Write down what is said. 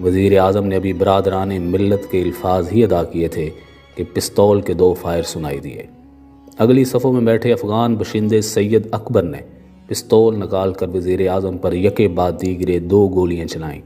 वज़ी अजम ने अभी बरदरान मिलत के अल्फाज ही अदा किए थे कि पिस्तौल के दो फायर सुनाई दिए। अगली सफ़ों में बैठे अफ़गान बशिंदे सैयद अकबर ने पिस्तौल निकाल कर वज़ी अजम पर यके बाद दीगरे दो गोलियाँ चलाईं।